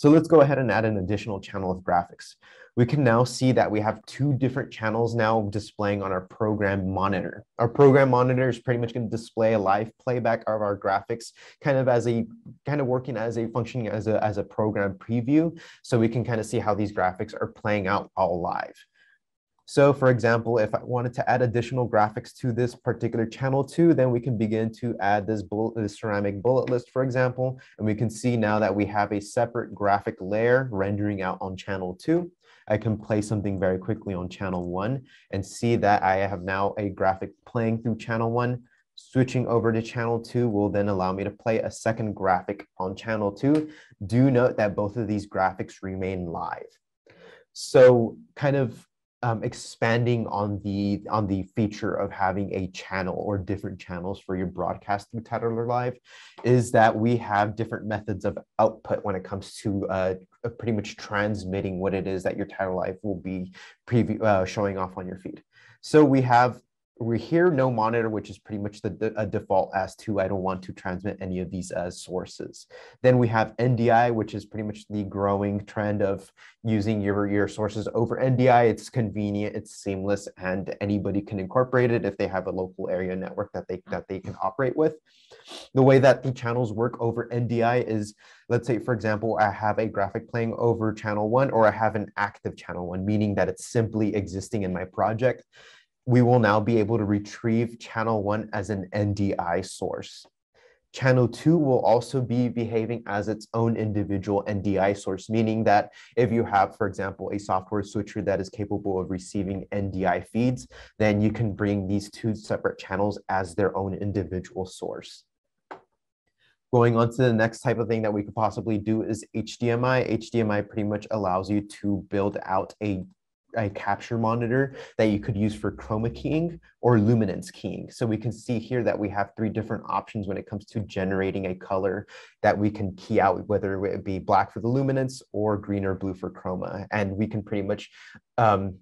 So let's go ahead and add an additional channel of graphics. We can now see that we have two different channels now displaying on our program monitor. Our program monitor is pretty much going to display a live playback of our graphics, kind of as a kind of working as a functioning as a as a program preview, so we can kind of see how these graphics are playing out all live. So for example, if I wanted to add additional graphics to this particular channel two, then we can begin to add this, bullet, this ceramic bullet list, for example, and we can see now that we have a separate graphic layer rendering out on channel two. I can play something very quickly on channel one and see that I have now a graphic playing through channel one. Switching over to channel two will then allow me to play a second graphic on channel two. Do note that both of these graphics remain live. So kind of um, expanding on the on the feature of having a channel or different channels for your broadcast through Titler Live is that we have different methods of output when it comes to uh, pretty much transmitting what it is that your Titler Live will be preview uh, showing off on your feed. So we have we hear no monitor, which is pretty much the, the default as to I don't want to transmit any of these as sources. Then we have NDI, which is pretty much the growing trend of using your, your sources over NDI. It's convenient, it's seamless, and anybody can incorporate it if they have a local area network that they that they can operate with. The way that the channels work over NDI is, let's say, for example, I have a graphic playing over channel one, or I have an active channel one, meaning that it's simply existing in my project we will now be able to retrieve channel one as an NDI source. Channel two will also be behaving as its own individual NDI source, meaning that if you have, for example, a software switcher that is capable of receiving NDI feeds, then you can bring these two separate channels as their own individual source. Going on to the next type of thing that we could possibly do is HDMI. HDMI pretty much allows you to build out a a capture monitor that you could use for chroma keying or luminance keying. So we can see here that we have three different options when it comes to generating a color that we can key out, whether it be black for the luminance or green or blue for chroma. And we can pretty much um,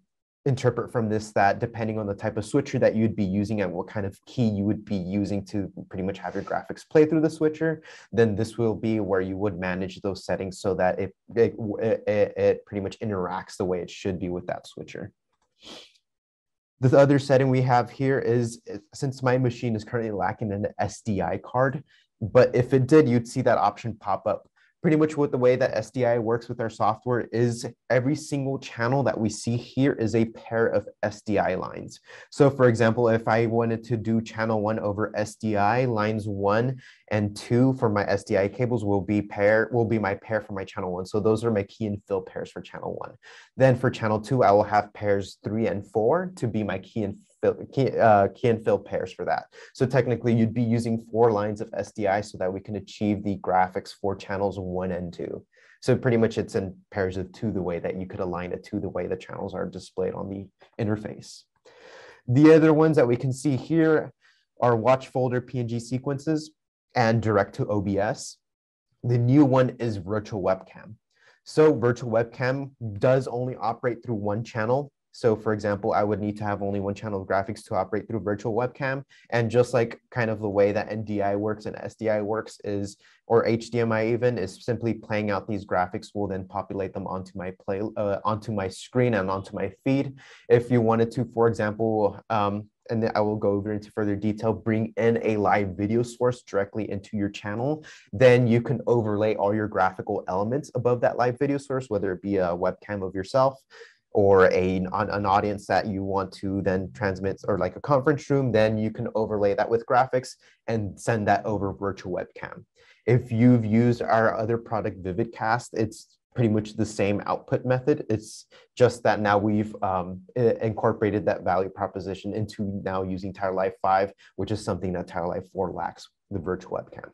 interpret from this that depending on the type of switcher that you'd be using and what kind of key you would be using to pretty much have your graphics play through the switcher, then this will be where you would manage those settings so that it, it, it, it pretty much interacts the way it should be with that switcher. The other setting we have here is since my machine is currently lacking an SDI card, but if it did, you'd see that option pop up pretty much what the way that SDI works with our software is every single channel that we see here is a pair of SDI lines. So for example, if I wanted to do channel one over SDI, lines one and two for my SDI cables will be pair will be my pair for my channel one. So those are my key and fill pairs for channel one. Then for channel two, I will have pairs three and four to be my key and fill, key, uh, and fill pairs for that. So technically you'd be using four lines of SDI so that we can achieve the graphics for channels one and two. So pretty much it's in pairs of two the way that you could align it to the way the channels are displayed on the interface. The other ones that we can see here are watch folder PNG sequences and direct to OBS. The new one is virtual webcam. So virtual webcam does only operate through one channel so for example, I would need to have only one channel of graphics to operate through virtual webcam. And just like kind of the way that NDI works and SDI works is, or HDMI even, is simply playing out these graphics will then populate them onto my play, uh, onto my screen and onto my feed. If you wanted to, for example, um, and then I will go over into further detail, bring in a live video source directly into your channel, then you can overlay all your graphical elements above that live video source, whether it be a webcam of yourself, or a, an audience that you want to then transmit or like a conference room, then you can overlay that with graphics and send that over virtual webcam. If you've used our other product VividCast, it's pretty much the same output method. It's just that now we've um, incorporated that value proposition into now using Titler Live 5, which is something that Titler Live 4 lacks, the virtual webcam.